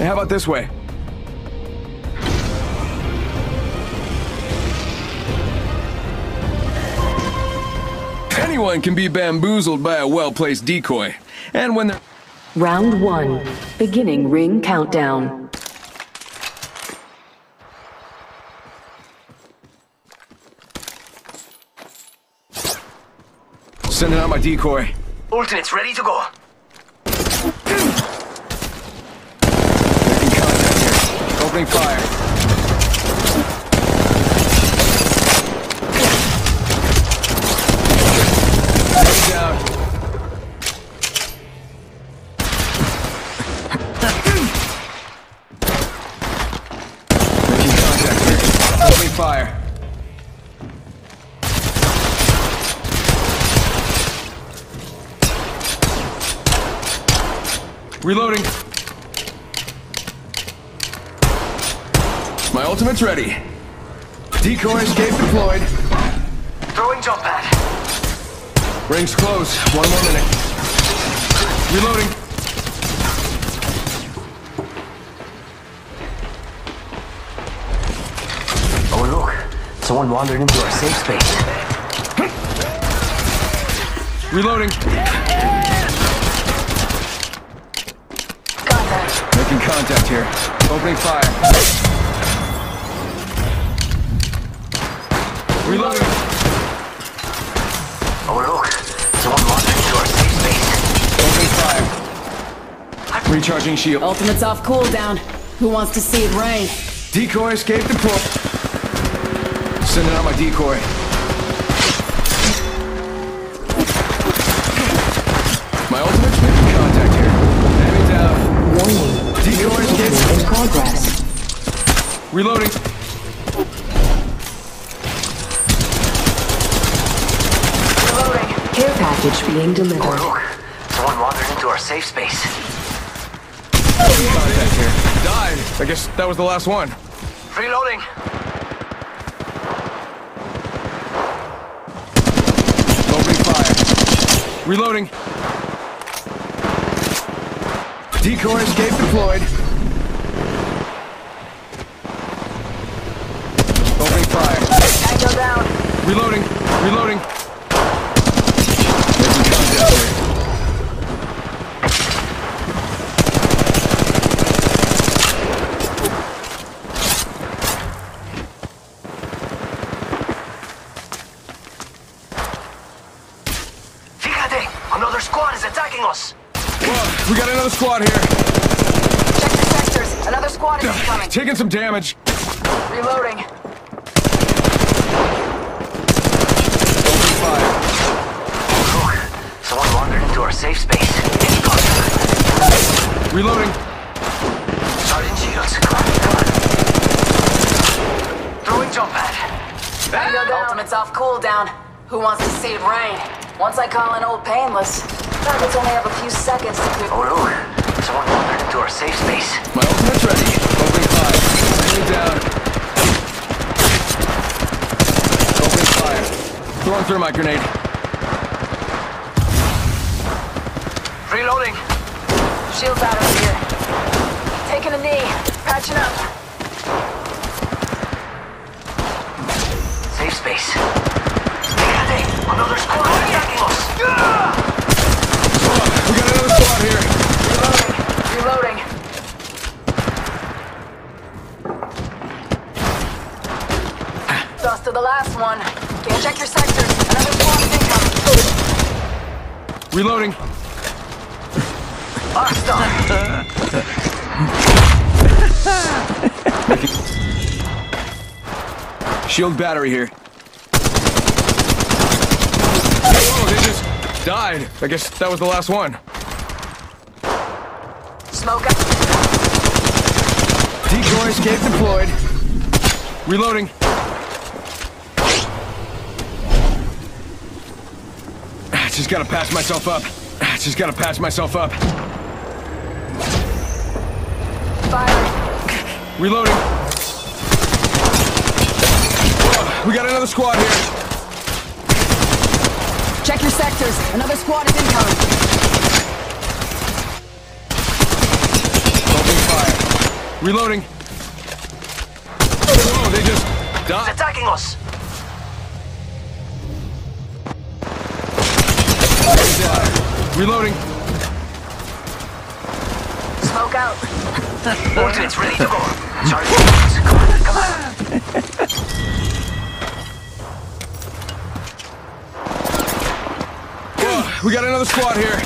Hey, how about this way? Anyone can be bamboozled by a well-placed decoy. And when they're... Round one. Beginning ring countdown. Sending out my decoy. Ultimate's ready to go. Making contact here. Opening fire. Reloading. My ultimate's ready. Decoy escape deployed. Throwing jump pad. Rings close. One more minute. Reloading. Oh look, someone wandered into our safe space. Reloading. Contact. Making contact here. Opening fire. Reloading. Oh look, someone wandered into our safe space. Opening fire. Recharging shield. Ultimate's off cooldown. Who wants to see it rain? Decoy escape deployed. Sending out my decoy. My ultimate's making contact here. Enemy down. Warning. Decoy escape. In progress. Reloading. Reloading. Package being Oh delivered. look, someone wandered into our safe space. Contact here. Died. I guess that was the last one. Reloading. Opening fire. Reloading. Decoy escape deployed. Opening fire. Tango down. Reloading. Reloading. Another squad is attacking us. Whoa, we got another squad here. Check the sectors. Another squad is coming. Taking some damage. Reloading. Opening fire. Look, someone wandered into our safe space. Reloading. Sergeant Shields, come on, come on. Throwing jump pad. Tango. Ultimate's off cooldown. Who wants to see it rain? Once I call in old painless, targets only have a few seconds to clear. Oh look, someone wandered into our safe space. My ultimate's ready. Opening fire. Enemy down. Opening fire. Throwing through my grenade. Reloading. Shield battery here. Taking a knee. Patching up. Another squad. We got another squad here. Reloading. Lost to the last one. Can't check your sectors. Another squad incoming. Reloading. Shield battery here. Oh, they just died. I guess that was the last one. Smoke out. Decoy escape deployed. Reloading. Just gotta patch myself up. Just gotta patch myself up. Fire. Reloading. We got another squad here. Check your sectors. Another squad is incoming. Opening fire. Reloading. Oh, they just He's died. attacking us! Reloading. Smoke out. Ultimate's ready to go. Charge. Come on, come on. Oh, we got another squad here.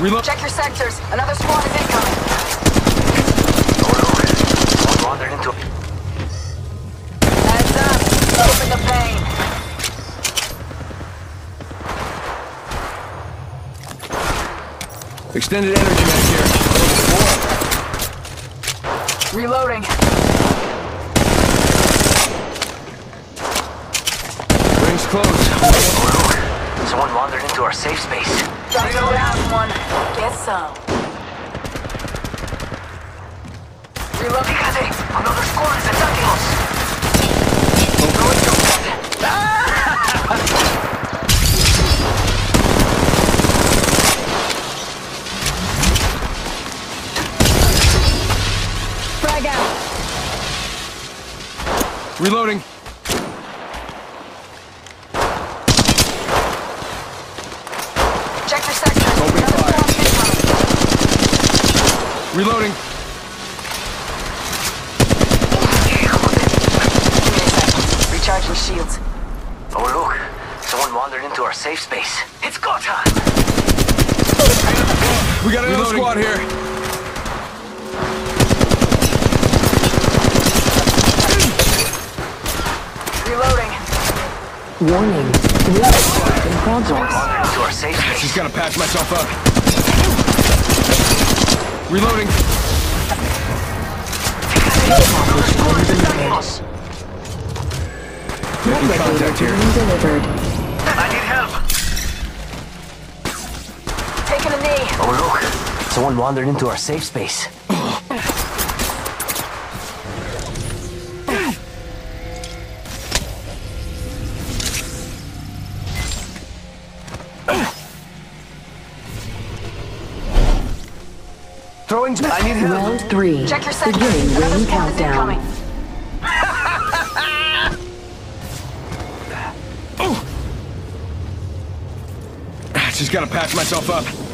Reload. Check your sectors. Another squad is incoming. No. Someone wandered into... Heads up. Open the pain. Extended energy mag here. Reloading. Rings close. Someone wandered into our safe space. Gotta go down one. Get some. Reloading. Another squad Reloading. Give me a second. Recharging shields. Oh look, someone wandered into our safe space. It's go time. We got another squad here. Reloading. Warning. Ring assault in progress. Wandered into our safe space. Just gotta patch myself up. Reloading. Another squad is attacking us. Making contact here. Delivered. I need help. Taking a knee. Oh look, someone wandered into our safe space. Throwing. I need help. Round three. Check your sectors. Beginning Another ring squad is countdown. Just gotta patch myself up.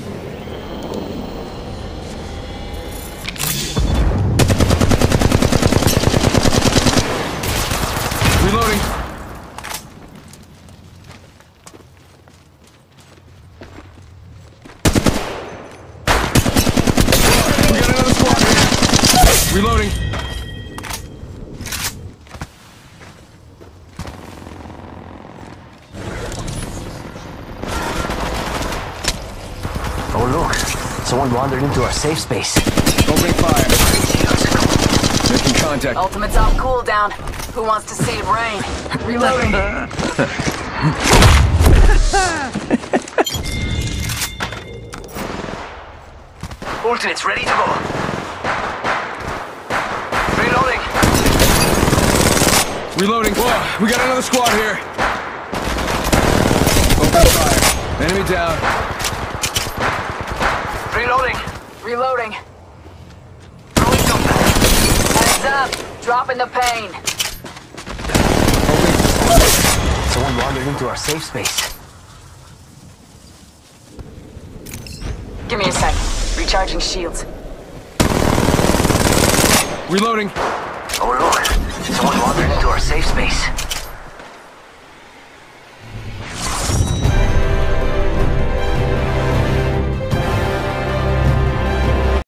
Someone wandered into our safe space. Opening fire. Making contact. Ultimate's off cooldown. Who wants to save rain? Reloading. Ultimate's ready to go. Reloading. Reloading. Whoa, we got another squad here. Open fire. Enemy down. Reloading. Reloading. Throwing jump pad. Heads up. Dropping the pain. Someone wandered into our safe space. Give me a sec. Recharging shields. Reloading. Oh look, someone wandered into our safe space.